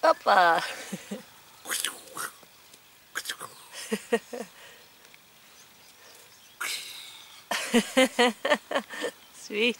Papa. Sweet.